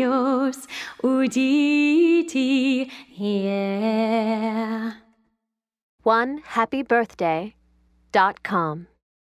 yours, Uditi, yeah. One happy birthday dot com.